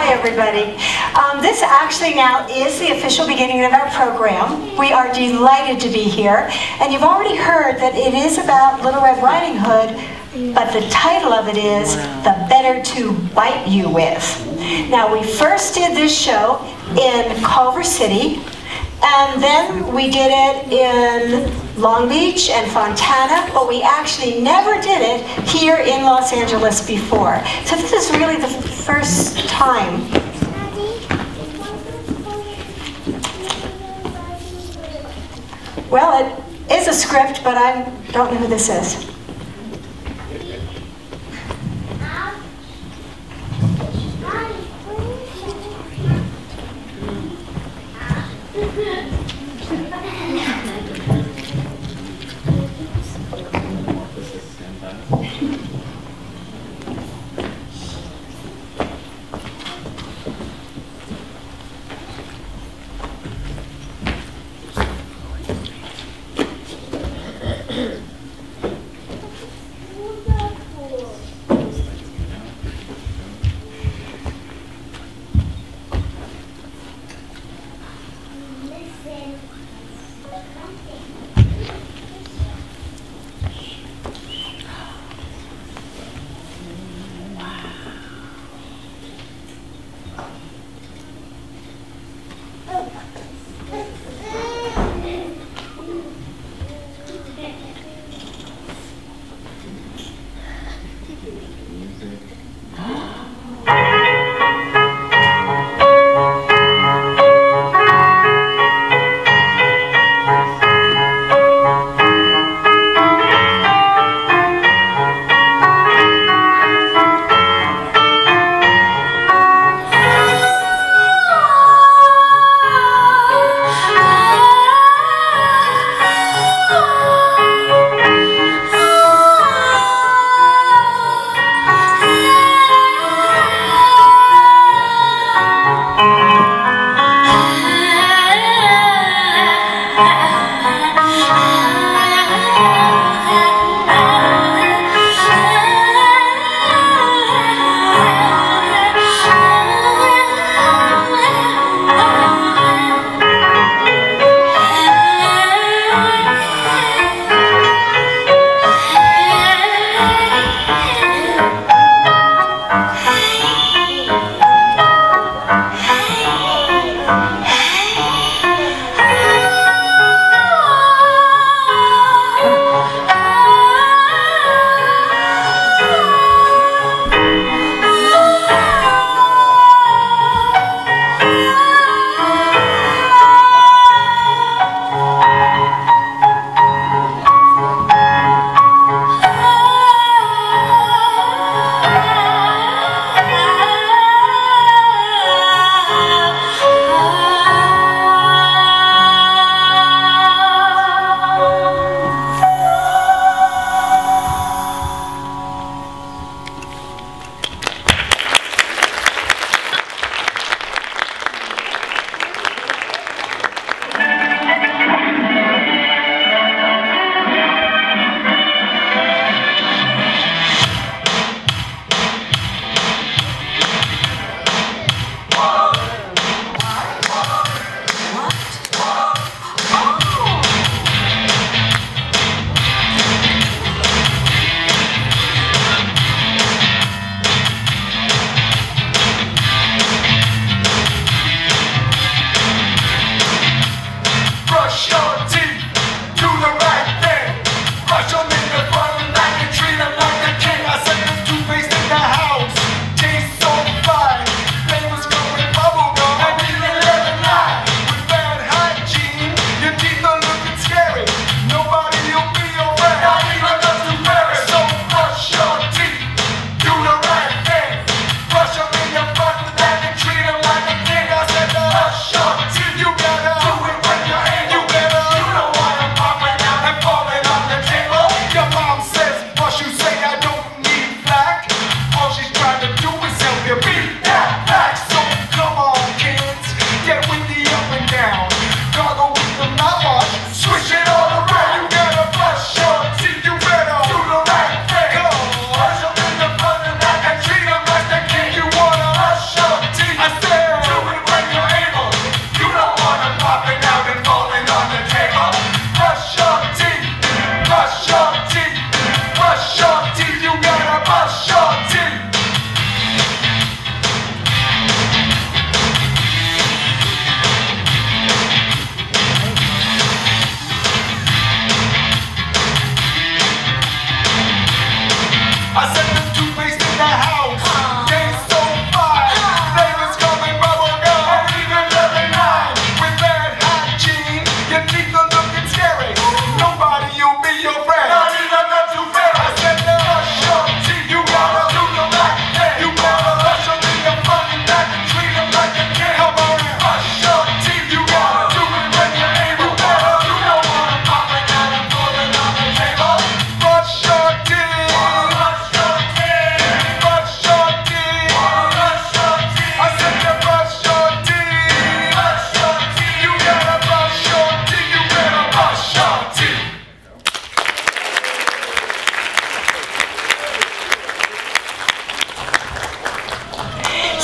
Hi, everybody. Um, this actually now is the official beginning of our program. We are delighted to be here. And you've already heard that it is about Little Red Riding Hood, but the title of it is The Better to Bite You With. Now, we first did this show in Culver City, and then we did it in Long Beach and Fontana, but we actually never did it here in Los Angeles before. So this is really the first time. Well, it is a script, but I don't know who this is. Yeah.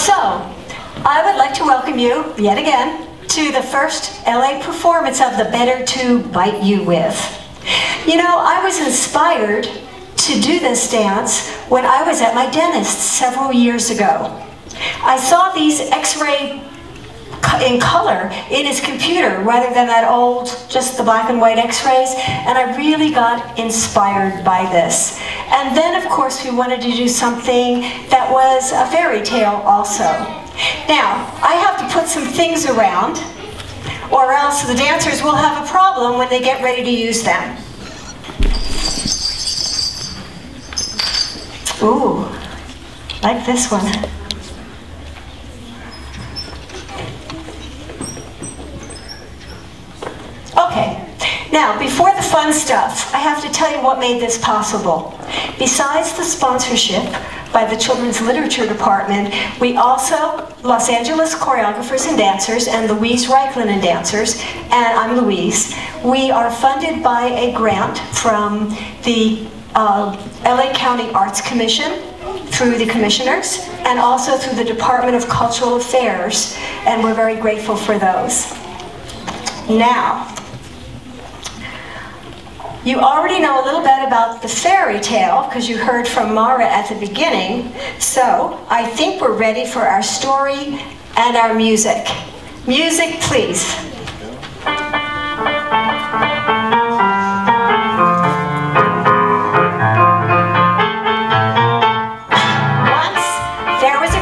So, I would like to welcome you, yet again, to the first LA performance of The Better to Bite You With. You know, I was inspired to do this dance when I was at my dentist several years ago. I saw these x-ray in color in his computer rather than that old, just the black and white x-rays, and I really got inspired by this. And then, of course, we wanted to do something that was a fairy tale also. Now, I have to put some things around, or else the dancers will have a problem when they get ready to use them. Ooh, like this one. Okay, now before the fun stuff, I have to tell you what made this possible. Besides the sponsorship by the Children's Literature Department, we also, Los Angeles choreographers and dancers, and Louise Reichlin and dancers, and I'm Louise, we are funded by a grant from the uh, LA County Arts Commission through the commissioners and also through the Department of Cultural Affairs, and we're very grateful for those. Now, you already know a little bit about the fairy tale because you heard from Mara at the beginning. So I think we're ready for our story and our music. Music, please. Once there was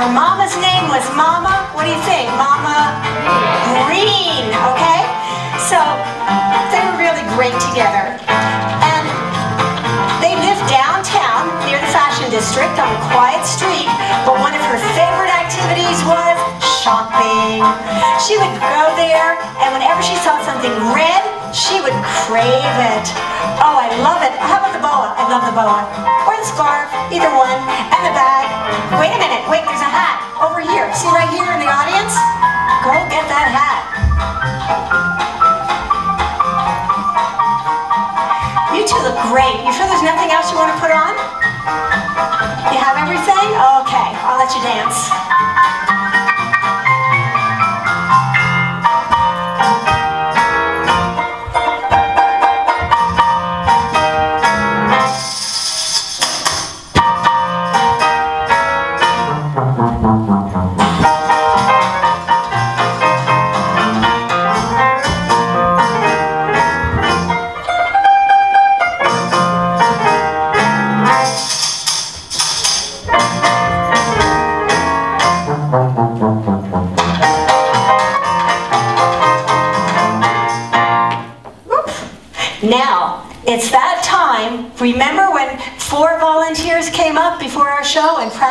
her mama's name was Mama, what do you think? Mama Green, okay? So they were really great together. And they lived downtown near the fashion district on a quiet street, but one of her favorite activities was shopping. She would go there, and whenever she saw something red, she would crave it. Oh, I love it. How about the boa? I love the boa. Or the scarf, either one. And the bag. Wait a minute. Wait, there's a hat over here. See right here in the audience? Go get that hat. You two look great. You sure there's nothing else you want to put on? You have everything? Okay, I'll let you dance.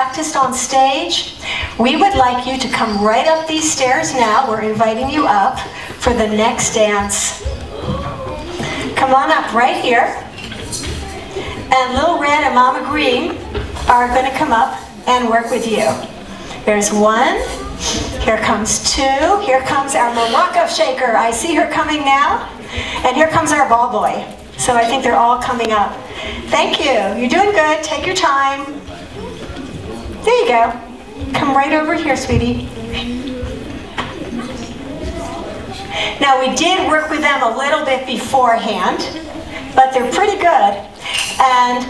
Practiced on stage? We would like you to come right up these stairs now. We're inviting you up for the next dance. Come on up right here. And Little Red and Mama Green are going to come up and work with you. There's one. Here comes two. Here comes our Morocco shaker. I see her coming now. And here comes our ball boy. So I think they're all coming up. Thank you. You're doing good. Take your time. There you go. Come right over here, sweetie. Now we did work with them a little bit beforehand, but they're pretty good. And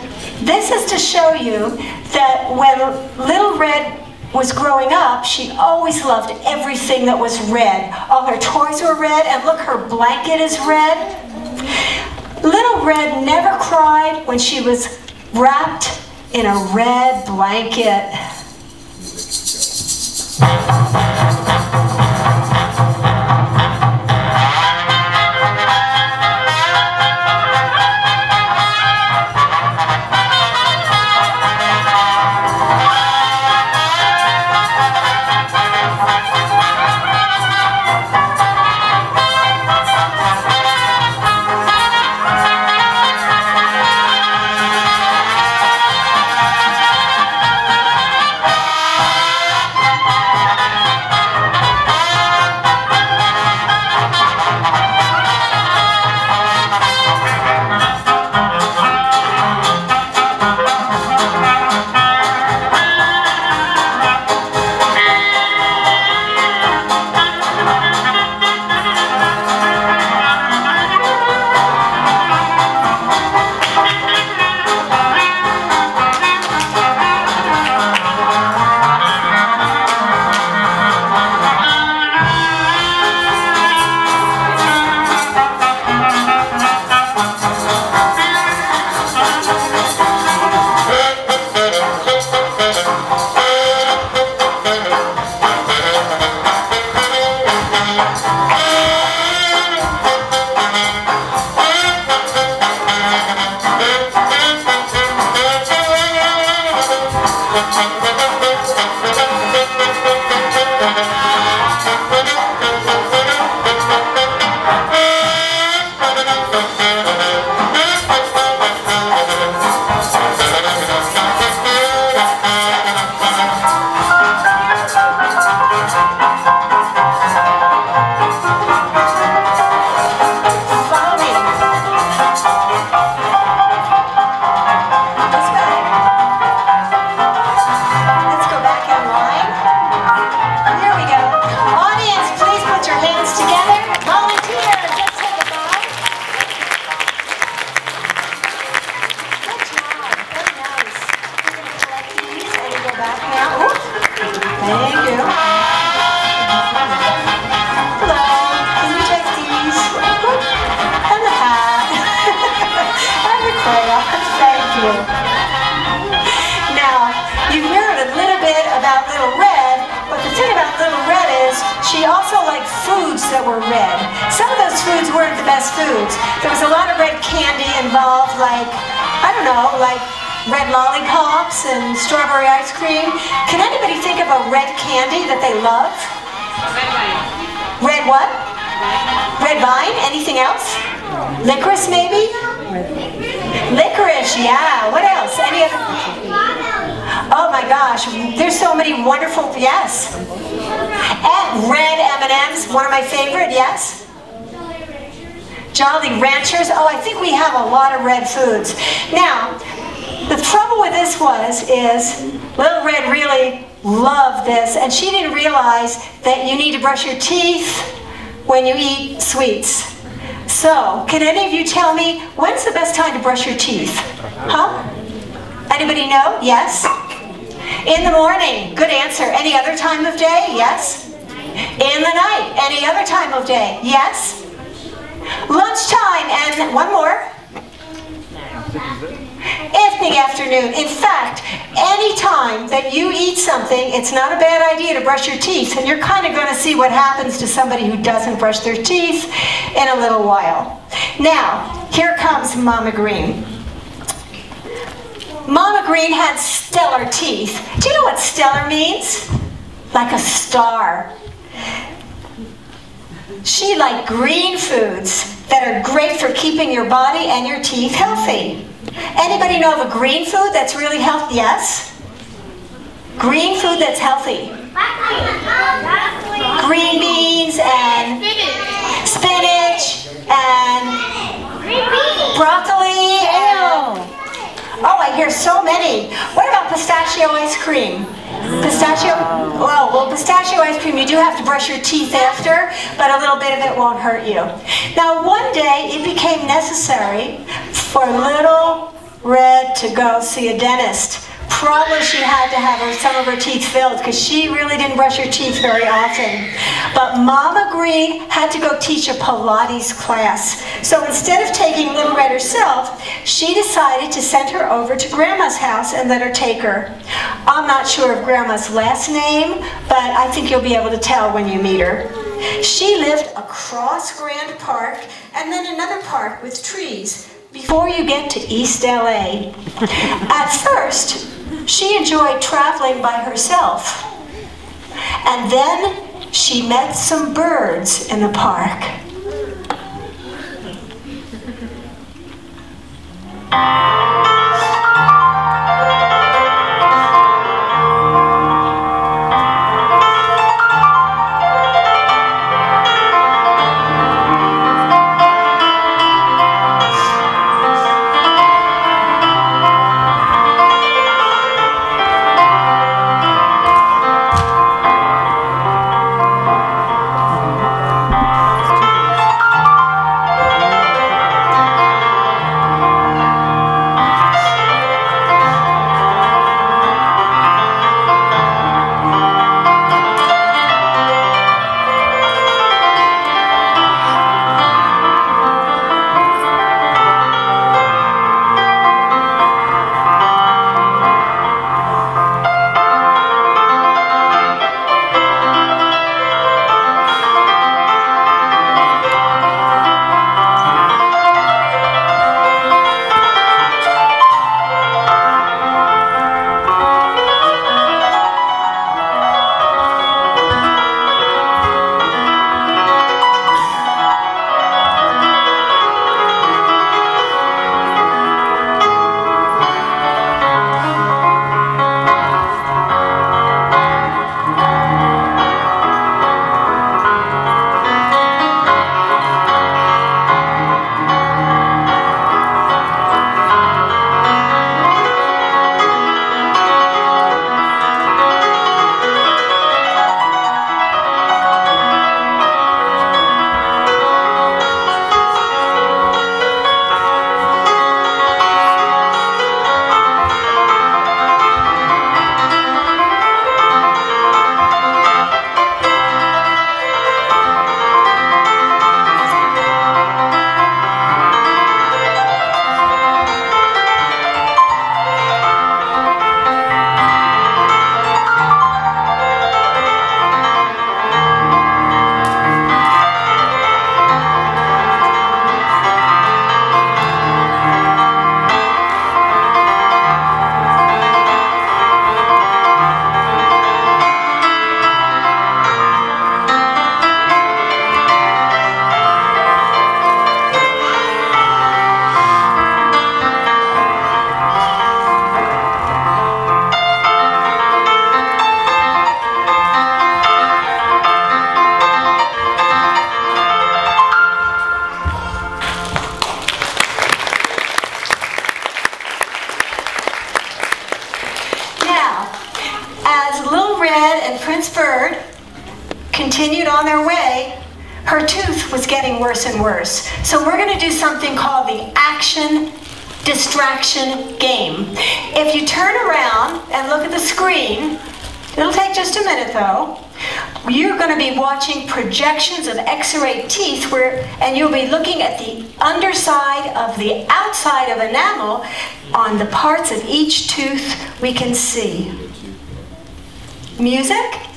this is to show you that when Little Red was growing up, she always loved everything that was red. All her toys were red, and look, her blanket is red. Little Red never cried when she was wrapped in a red blanket. What else? Any other? Oh my gosh, there's so many wonderful, yes. Red M&Ms, one of my favorite, yes. Jolly Ranchers. Oh, I think we have a lot of red foods. Now, the trouble with this was, is Little Red really loved this, and she didn't realize that you need to brush your teeth when you eat sweets. So, can any of you tell me when's the best time to brush your teeth? Huh? Anybody know? Yes? In the morning. Good answer. Any other time of day? Yes? In the night. Any other time of day? Yes? Lunchtime. And one more. Evening, afternoon. In fact, any time that you eat something, it's not a bad idea to brush your teeth. And you're kind of going to see what happens to somebody who doesn't brush their teeth in a little while. Now, here comes Mama Green. Mama Green had stellar teeth. Do you know what stellar means? Like a star. She liked green foods that are great for keeping your body and your teeth healthy. Anybody know of a green food that's really healthy? Yes? Green food that's healthy. Green beans and spinach and broccoli and oh, I hear so many. What about pistachio ice cream? Pistachio? Well, well, pistachio ice cream, you do have to brush your teeth after, but a little bit of it won't hurt you. Now, one day it became necessary for little Red to go see a dentist. Probably she had to have her, some of her teeth filled because she really didn't brush her teeth very often. But Mama Green had to go teach a Pilates class. So instead of taking Little Red herself, she decided to send her over to Grandma's house and let her take her. I'm not sure of Grandma's last name, but I think you'll be able to tell when you meet her. She lived across Grand Park and then another park with trees before you get to East LA. At first, she enjoyed traveling by herself. And then she met some birds in the park. worse and worse. So we're going to do something called the action distraction game. If you turn around and look at the screen, it'll take just a minute though, you're going to be watching projections of x-ray teeth where, and you'll be looking at the underside of the outside of enamel on the parts of each tooth we can see. Music?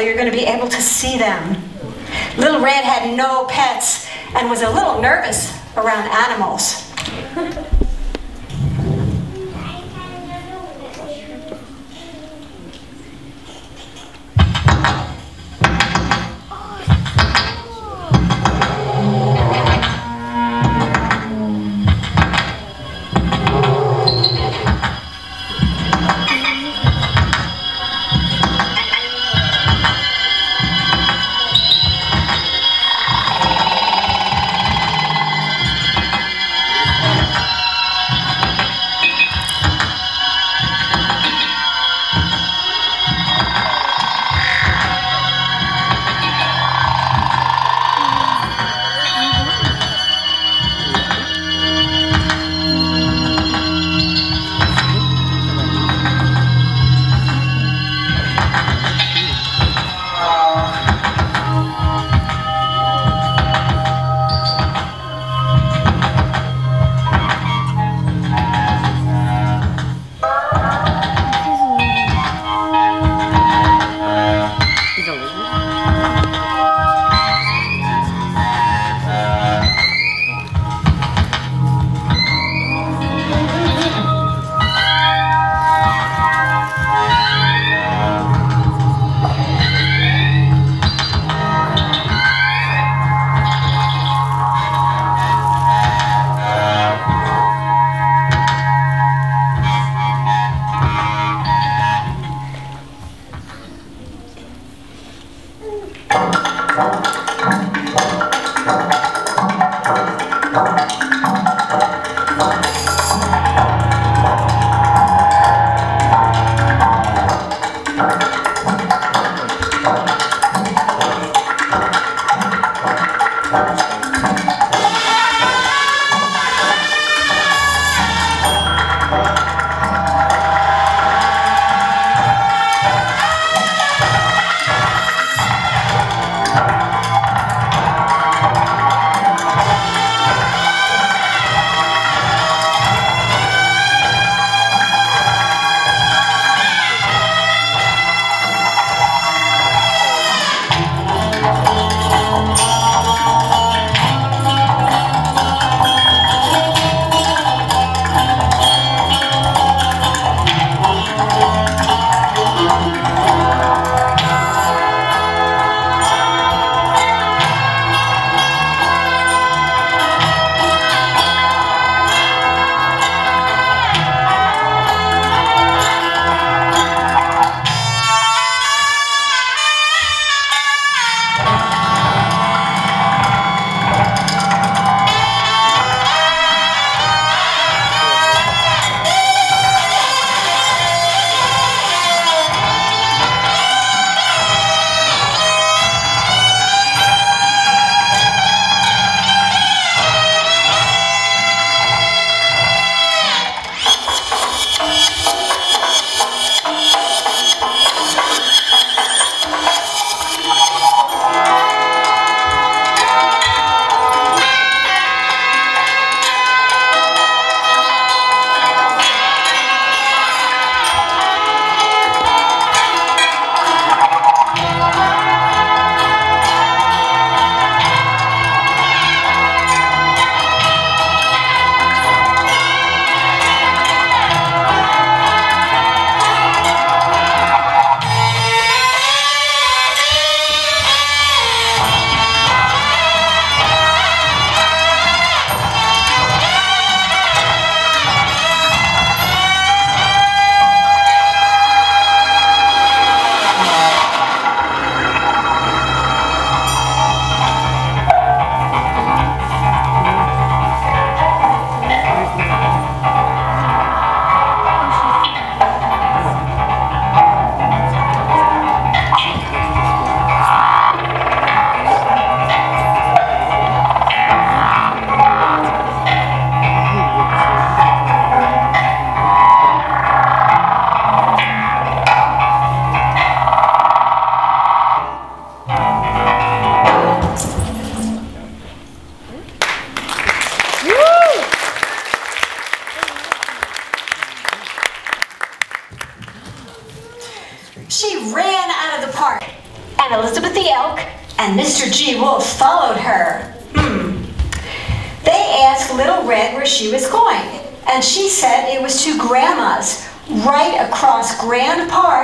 you're going to be able to see them. Little Red had no pets and was a little nervous around animals.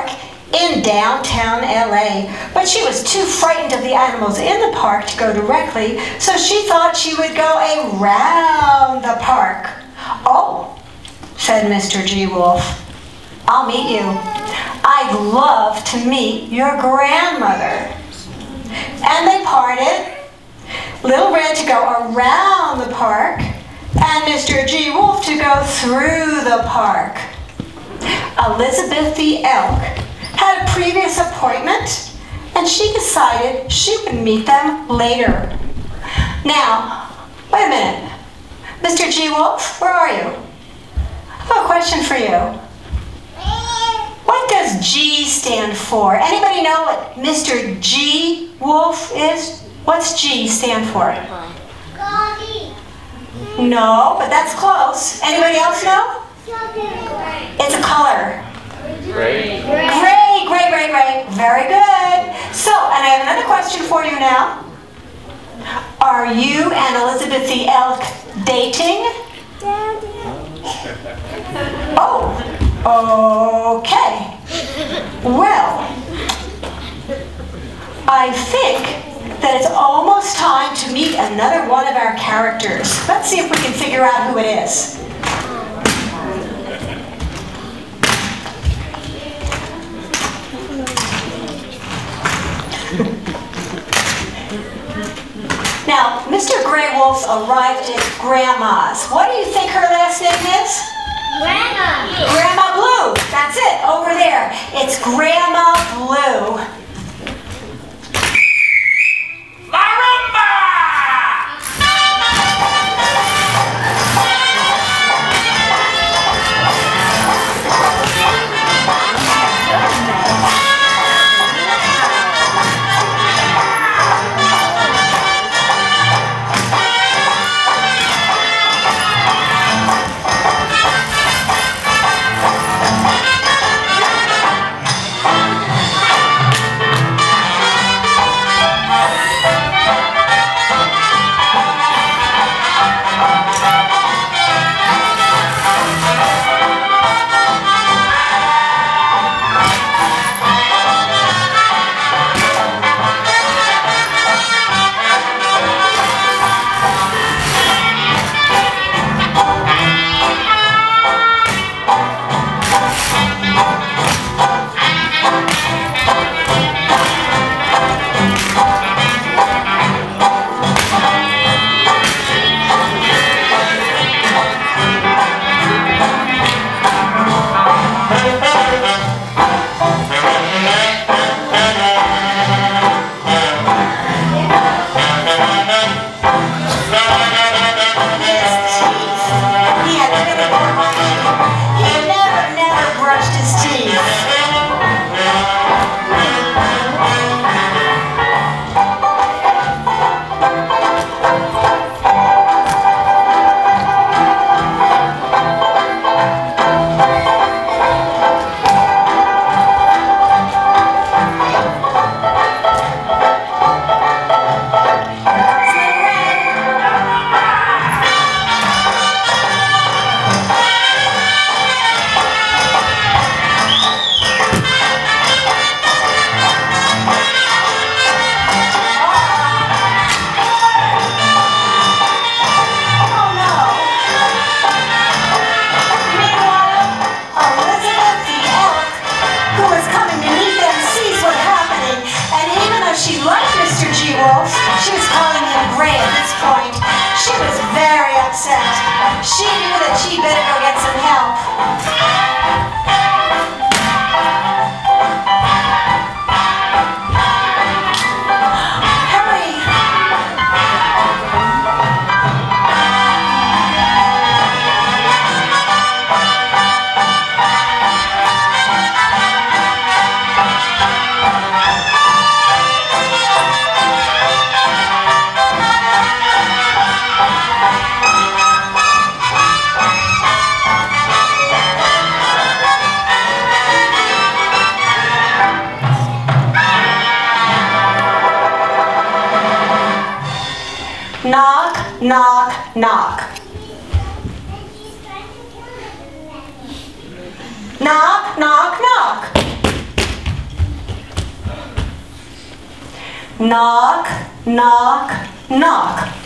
Park in downtown LA. But she was too frightened of the animals in the park to go directly, so she thought she would go around the park. Oh, said Mr. G. Wolf, I'll meet you. I'd love to meet your grandmother. And they parted. Little Red to go around the park, and Mr. G. Wolf to go through the park. Elizabeth the elk had a previous appointment, and she decided she would meet them later. Now, wait a minute. Mr. G. Wolf, where are you? I have a question for you. What does G stand for? Anybody know what Mr. G Wolf is? What's G stand for? No, but that's close. Anybody else know? It's a color. Gray. Great, great, great, great. Very good. So, and I have another question for you now. Are you and Elizabeth the Elk dating? Oh, okay. Well, I think that it's almost time to meet another one of our characters. Let's see if we can figure out who it is. Now, Mr. Grey Wolf arrived at Grandma's. What do you think her last name is? Grandma. Grandma Blue. That's it, over there. It's Grandma Blue. knock, knock, knock.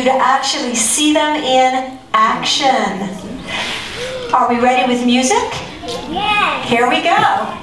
you to actually see them in action. Are we ready with music? Yes. Here we go.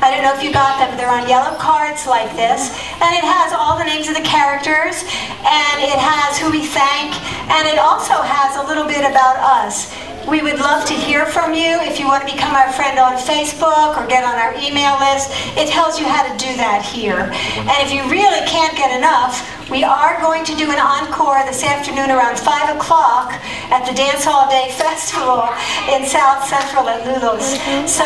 I don't know if you got them. They're on yellow cards like this. And it has all the names of the characters, and it has who we thank, and it also has a little bit about us. We would love to hear from you if you want to become our friend on Facebook or get on our email list. It tells you how to do that here. And if you really can't get enough, we are going to do an encore this afternoon around 5 o'clock at the Dance All Day Festival in South Central at Lulu's. So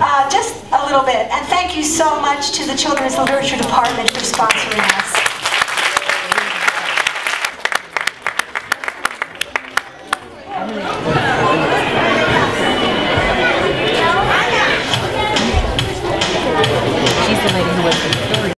uh, just a little bit. And thank you so much to the Children's Literature Department for sponsoring us.